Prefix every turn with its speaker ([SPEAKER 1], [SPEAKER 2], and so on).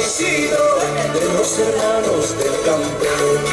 [SPEAKER 1] de los hermanos del campo.